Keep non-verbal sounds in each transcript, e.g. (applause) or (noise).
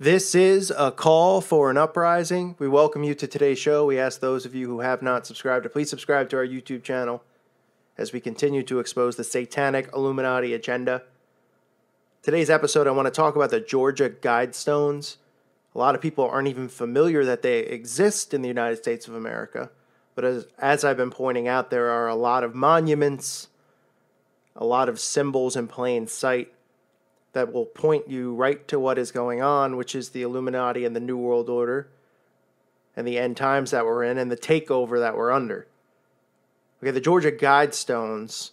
This is a call for an uprising. We welcome you to today's show. We ask those of you who have not subscribed to please subscribe to our YouTube channel as we continue to expose the satanic Illuminati agenda. Today's episode, I want to talk about the Georgia Guidestones. A lot of people aren't even familiar that they exist in the United States of America. But as, as I've been pointing out, there are a lot of monuments, a lot of symbols in plain sight that will point you right to what is going on, which is the Illuminati and the New World Order and the end times that we're in and the takeover that we're under. Okay, the Georgia Guidestones,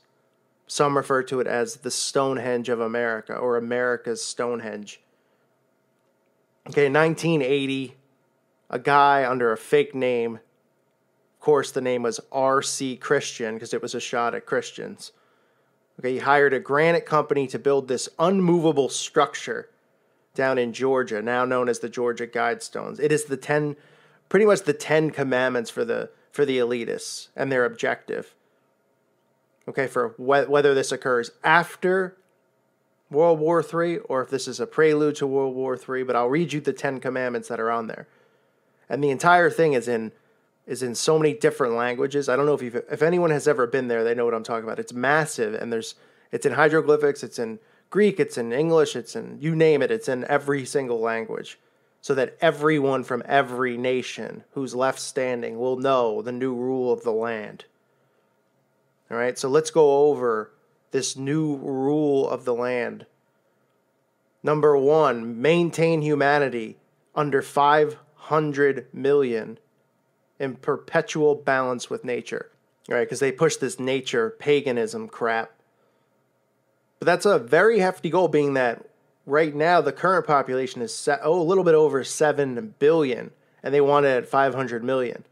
some refer to it as the Stonehenge of America or America's Stonehenge. Okay, in 1980, a guy under a fake name, of course, the name was R.C. Christian because it was a shot at Christians Okay, he hired a granite company to build this unmovable structure down in Georgia, now known as the Georgia Guidestones. It is the 10 pretty much the 10 commandments for the for the elitists and their objective. Okay, for wh- whether this occurs after World War III or if this is a prelude to World War III, but I'll read you the 10 commandments that are on there. And the entire thing is in is in so many different languages. I don't know if you if anyone has ever been there, they know what I'm talking about. It's massive and there's it's in hieroglyphics, it's in Greek, it's in English, it's in you name it, it's in every single language. So that everyone from every nation who's left standing will know the new rule of the land. All right, so let's go over this new rule of the land. Number one, maintain humanity under 500 million in perpetual balance with nature, right? Because they push this nature paganism crap. But that's a very hefty goal, being that right now the current population is set, oh a little bit over seven billion, and they want it at 500 million.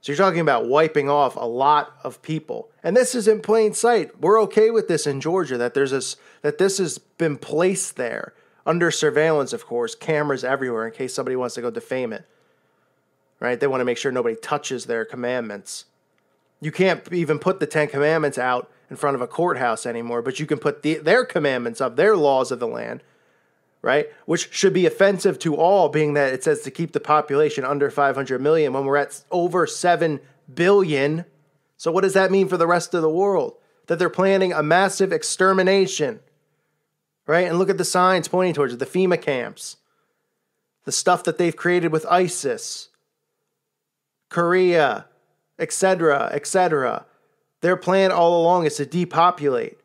So you're talking about wiping off a lot of people, and this is in plain sight. We're okay with this in Georgia that there's this that this has been placed there under surveillance, of course, cameras everywhere in case somebody wants to go defame it right? They want to make sure nobody touches their commandments. You can't even put the Ten Commandments out in front of a courthouse anymore, but you can put the, their commandments up, their laws of the land, right? Which should be offensive to all, being that it says to keep the population under 500 million when we're at over 7 billion. So, what does that mean for the rest of the world? That they're planning a massive extermination, right? And look at the signs pointing towards it the FEMA camps, the stuff that they've created with ISIS Korea, etc., etc. Their plan all along is to depopulate.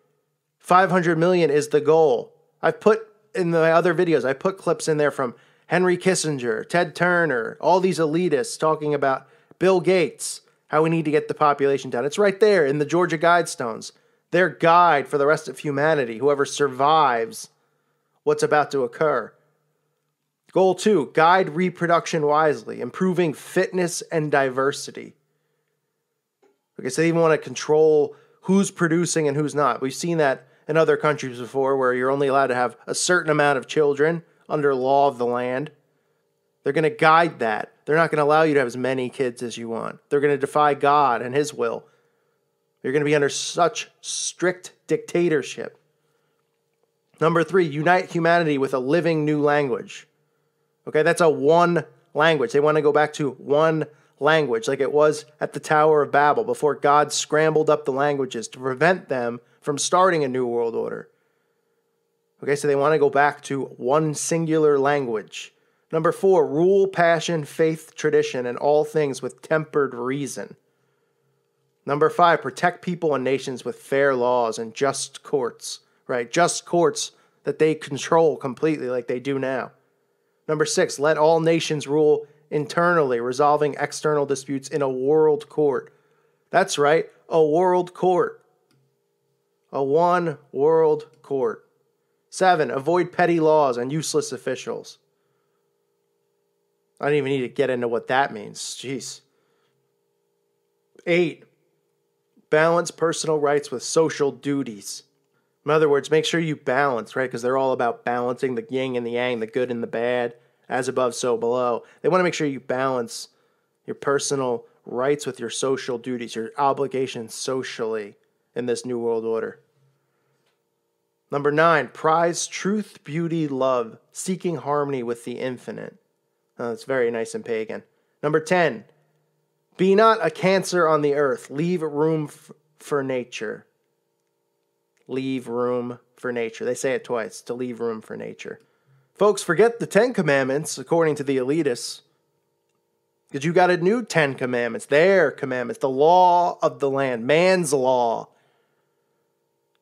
500 million is the goal. I've put in my other videos, I put clips in there from Henry Kissinger, Ted Turner, all these elitists talking about Bill Gates, how we need to get the population down. It's right there in the Georgia Guidestones. Their guide for the rest of humanity, whoever survives what's about to occur. Goal two guide reproduction wisely, improving fitness and diversity. Okay, so they even want to control who's producing and who's not. We've seen that in other countries before where you're only allowed to have a certain amount of children under law of the land. They're going to guide that. They're not going to allow you to have as many kids as you want. They're going to defy God and His will. You're going to be under such strict dictatorship. Number three, unite humanity with a living new language. Okay, that's a one language. They want to go back to one language, like it was at the Tower of Babel before God scrambled up the languages to prevent them from starting a new world order. Okay, so they want to go back to one singular language. Number four, rule passion, faith, tradition, and all things with tempered reason. Number five, protect people and nations with fair laws and just courts, right? Just courts that they control completely like they do now. Number six, let all nations rule internally, resolving external disputes in a world court. That's right, a world court. A one world court. Seven, avoid petty laws and useless officials. I don't even need to get into what that means. Jeez. Eight, balance personal rights with social duties. In other words, make sure you balance, right? Because they're all about balancing the yin and the yang, the good and the bad, as above, so below. They want to make sure you balance your personal rights with your social duties, your obligations socially in this New World Order. Number nine, prize truth, beauty, love, seeking harmony with the infinite. Oh, that's very nice and pagan. Number 10, be not a cancer on the earth, leave room f- for nature. Leave room for nature. They say it twice to leave room for nature. Folks, forget the Ten Commandments, according to the elitists. Because you got a new Ten Commandments, their commandments, the law of the land, man's law.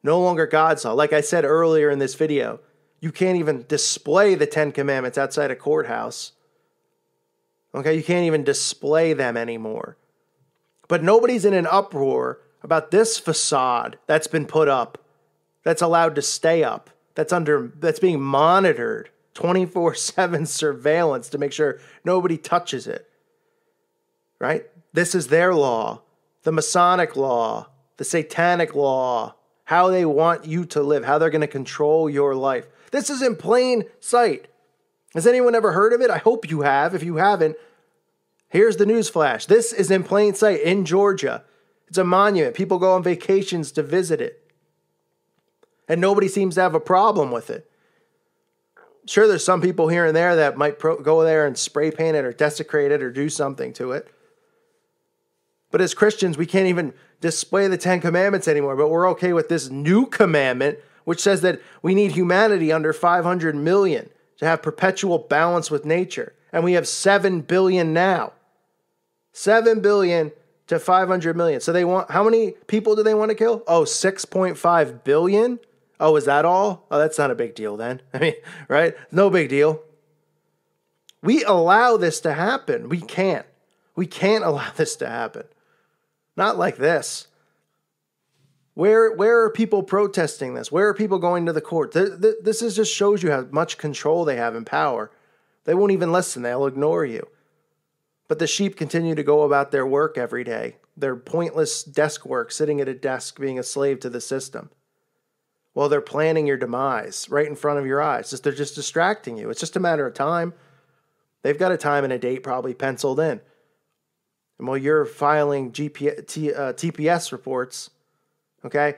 No longer God's law. Like I said earlier in this video, you can't even display the Ten Commandments outside a courthouse. Okay, you can't even display them anymore. But nobody's in an uproar about this facade that's been put up, that's allowed to stay up, that's under that's being monitored 24/7 (laughs) surveillance to make sure nobody touches it. Right? This is their law, the Masonic law, the satanic law, how they want you to live, how they're going to control your life. This is in plain sight. Has anyone ever heard of it? I hope you have. If you haven't, here's the news flash. This is in plain sight in Georgia. It's a monument. People go on vacations to visit it. And nobody seems to have a problem with it. Sure, there's some people here and there that might pro- go there and spray paint it or desecrate it or do something to it. But as Christians, we can't even display the Ten Commandments anymore. But we're okay with this new commandment, which says that we need humanity under 500 million to have perpetual balance with nature. And we have 7 billion now. 7 billion to 500 million. So they want, how many people do they want to kill? Oh, 6.5 billion? Oh, is that all? Oh, that's not a big deal then. (laughs) I mean, right? No big deal. We allow this to happen. We can't. We can't (laughs) allow this to happen. Not like this. Where, where are people protesting this? Where are people going to the court? This is just shows you how much control they have and power. They won't even listen, they'll ignore you. But the sheep continue to go about their work every day, their pointless desk work, sitting at a desk, being a slave to the system. Well, they're planning your demise right in front of your eyes. Just, they're just distracting you. It's just a matter of time. They've got a time and a date probably penciled in. And while you're filing GP, T, uh, TPS reports, okay,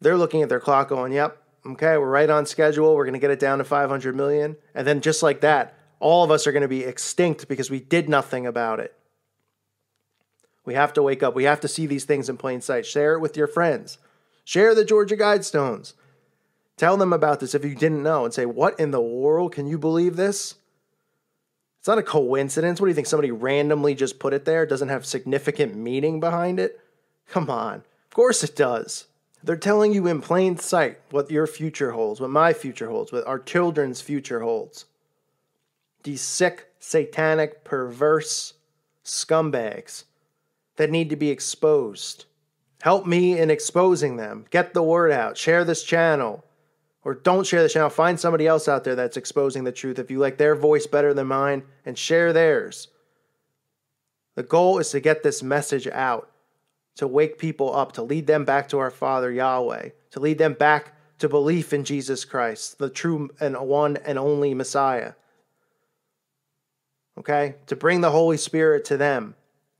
they're looking at their clock going, yep, okay, we're right on schedule. We're going to get it down to 500 million. And then just like that, all of us are going to be extinct because we did nothing about it. We have to wake up. We have to see these things in plain sight. Share it with your friends. Share the Georgia Guidestones. Tell them about this if you didn't know and say, What in the world? Can you believe this? It's not a coincidence. What do you think? Somebody randomly just put it there? It doesn't have significant meaning behind it? Come on. Of course it does. They're telling you in plain sight what your future holds, what my future holds, what our children's future holds. These sick, satanic, perverse scumbags that need to be exposed. Help me in exposing them. Get the word out. Share this channel or don't share the channel. Find somebody else out there that's exposing the truth if you like their voice better than mine and share theirs. The goal is to get this message out, to wake people up, to lead them back to our Father Yahweh, to lead them back to belief in Jesus Christ, the true and one and only Messiah. Okay? To bring the Holy Spirit to them,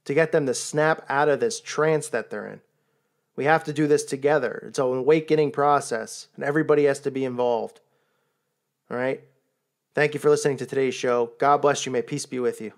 to get them to snap out of this trance that they're in. We have to do this together. It's an awakening process, and everybody has to be involved. All right? Thank you for listening to today's show. God bless you. May peace be with you.